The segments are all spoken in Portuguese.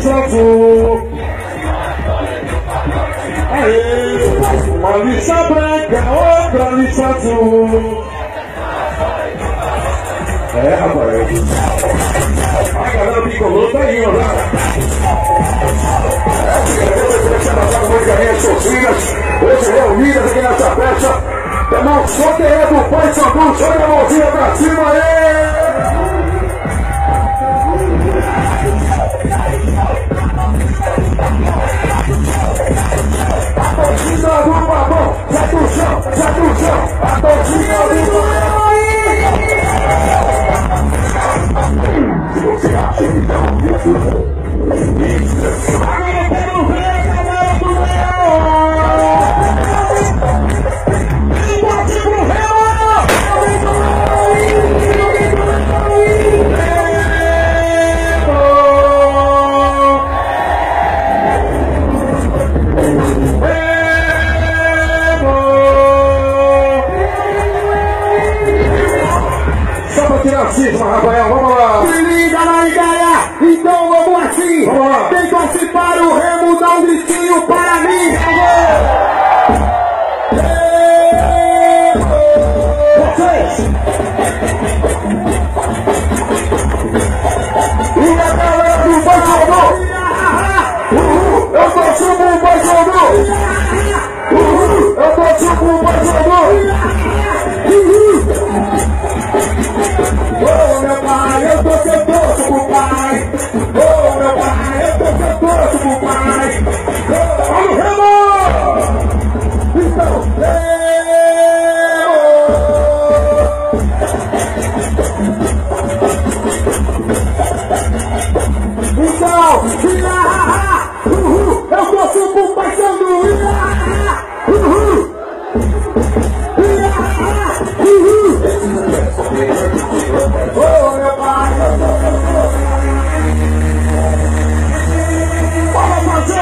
travou. Aê, uma lixa branca, outra lixa azul. É, rapaz. A galera picolou tá aí, ó. Hoje reunidas aqui nessa festa, é uma sorteia do Pai Sandu, joga a mãozinha pra cima, aê! Tá a torcida é do Babão, já é puxou, já tá a torcida do Babão. Republic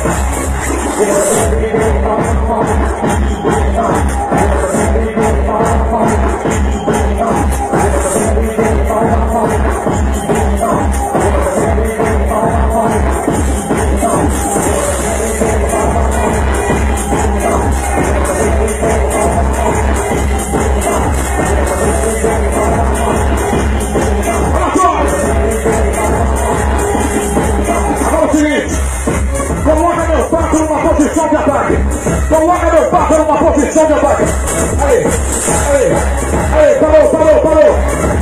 We're gonna parou, parou, parou.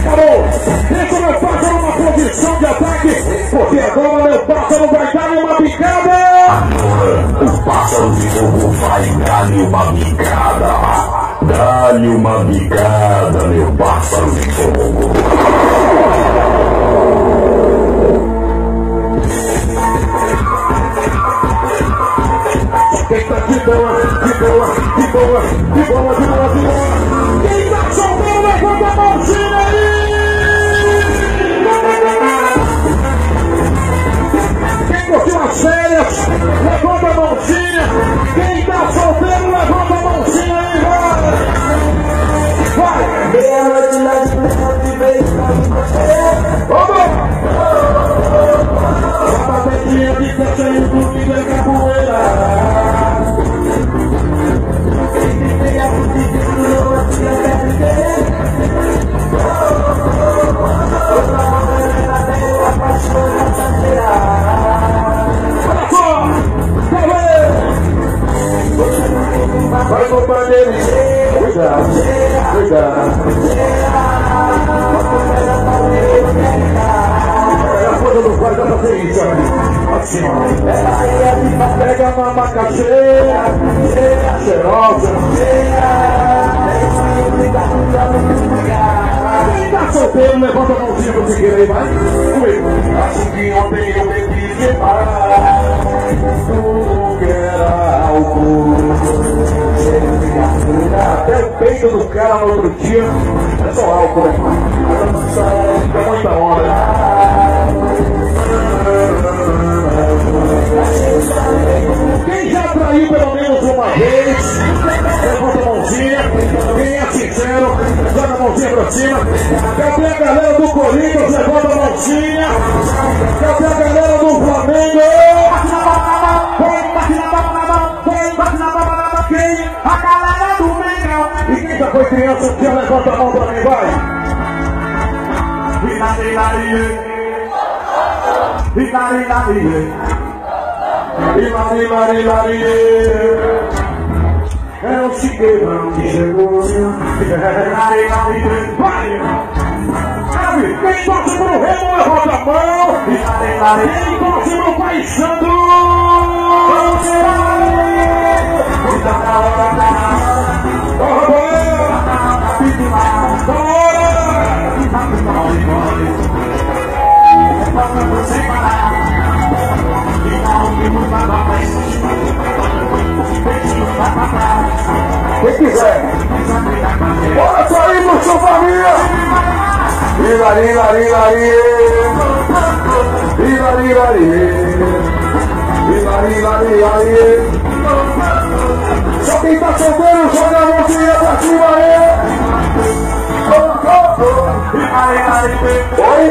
Parou. Deixa meu pássaro numa posição de ataque. Porque agora meu pássaro vai dar uma picada. O pássaro de fogo vai dar-lhe uma bicada. Dá-lhe uma bicada, meu pássaro de fogo. Assim, ó. Pega uma macaxeira, cheirosa. Quem tá solteiro, levanta a mãozinha aí, vai. Comigo. Acho que ontem eu bebi demais. Tudo que era álcool. Até o peito do cara no outro dia é só álcool, né? Fica muita onda. A galera do Mengão. E quem já foi criança, já levanta a mão pra mim, vai. Ilari, lari, lari, é o Chiqueirão que chegou. Lari, lari, vai! Quem torce pro Remo, levanta a mão. Quem torce pro Paixão, Bora! Quem quiser. Bora sair, Lucio Família! Ilari, lari, lari. Ilari, lari. Ilari, lari, lari. Só quem tá solteiro, joga a mãozinha pra cima aí. Oi?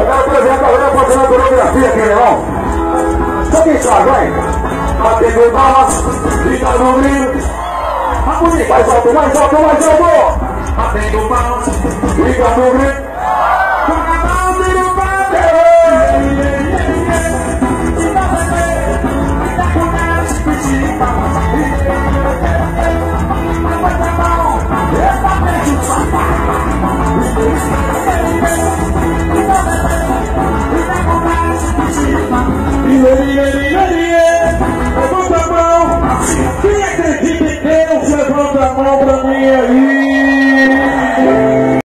Agora, por exemplo, eu vou fazer uma coreografia aqui, irmão. Só quem sabe, vai. Batendo bala, fica no grito. Mais alto, mais alto, mais alto. Batendo bala, fica no grito.